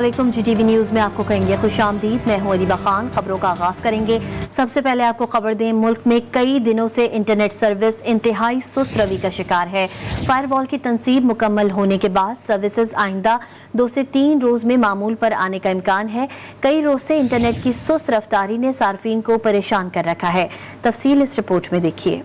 वालेकुम जी TV news में आपको कहेंगे खुश आमदीद। मैं हूँ अलीबा खान। खबरों का आगाज़ करेंगे। सबसे पहले आपको खबर दें, मुल्क में कई दिनों से इंटरनेट सर्विस इंतहाई सुस्त रवि का शिकार है। फायरवॉल की तनसीब मुकम्मल होने के बाद सर्विसेज़ आइंदा दो से तीन रोज में मामूल पर आने का इम्कान है। कई रोज से इंटरनेट की सुस्त रफ्तारी ने सार्फिन को परेशान कर रखा है। तफसील इस रिपोर्ट में देखिए।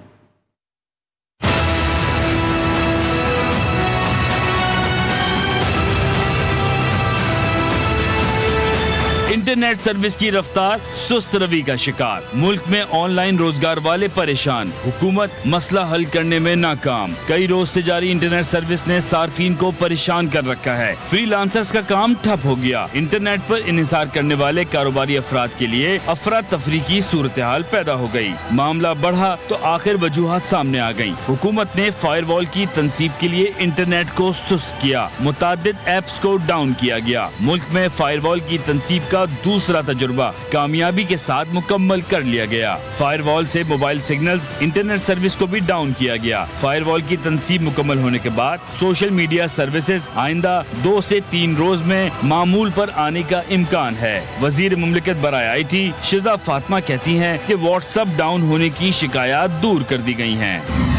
इंटरनेट सर्विस की रफ्तार सुस्त रवि का शिकार। मुल्क में ऑनलाइन रोज़गार वाले परेशान। हुकूमत मसला हल करने में नाकाम। कई रोज से जारी इंटरनेट सर्विस ने सार्फिन को परेशान कर रखा है। फ्रीलांसर्स का काम ठप हो गया। इंटरनेट पर इन्हिसार करने वाले कारोबारी अफराद के लिए अफरा तफरी की सूरत हाल पैदा हो गई मामला बढ़ा तो आखिर वजूहत सामने आ गई हुकूमत ने फायर फायरवॉल की तनसीब के लिए इंटरनेट को सुस्त किया। मुताद एप्स को डाउन किया गया। मुल्क में फायरवॉल की तनसीब का दूसरा तजुर्बा कामयाबी के साथ मुकम्मल कर लिया गया। फायरवॉल से मोबाइल सिग्नल्स इंटरनेट सर्विस को भी डाउन किया गया। फायरवॉल की तनसीब मुकम्मल होने के बाद सोशल मीडिया सर्विसेज़ आइंदा दो से तीन रोज में मामूल पर आने का इम्कान है। वज़ीर मुमलिकत बरए आई टी शिजा फातमा कहती है की व्हाट्सएप डाउन होने की शिकायत दूर कर दी गई हैं।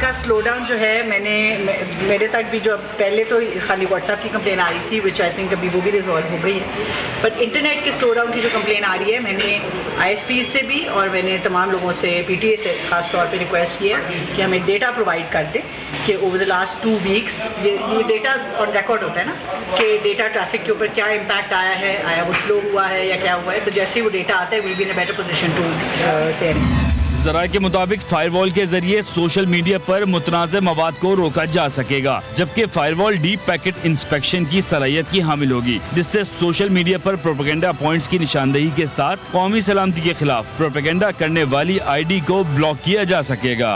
का स्लो डाउन जो है, मैंने मेरे तक भी जो, पहले तो खाली व्हाट्सएप की कंप्लेन आ रही थी विच आई थिंक अभी वो भी रिजॉल्व हो गई है। बट इंटरनेट के स्लो डाउन की जो कंप्लेन आ रही है, मैंने आईएसपी से भी और मैंने तमाम लोगों से पीटीए से ख़ास तौर पर रिक्वेस्ट किया कि हमें डेटा प्रोवाइड कर दें कि over the last two weeks ये ये डेटा और रिकॉर्ड होता है ना, कि डेटा ट्रैफ़िक के ऊपर क्या इम्पैक्ट आया है, आया वो स्लो हुआ है या क्या हुआ है तो जैसे ही वो डेटा आता है will be in a better position to से जरा के मुताबिक फायरवॉल के ज़रिए सोशल मीडिया पर मुतनाज़ मवाद को रोका जा सकेगा, जबकि फायरवॉल डीप पैकेट इंस्पेक्शन की सलाहियत की हामिल होगी, जिससे सोशल मीडिया पर प्रोपेगेंडा पॉइंट्स की निशानदेही के साथ कौमी सलामती के खिलाफ प्रोपेगेंडा करने वाली आईडी को ब्लॉक किया जा सकेगा।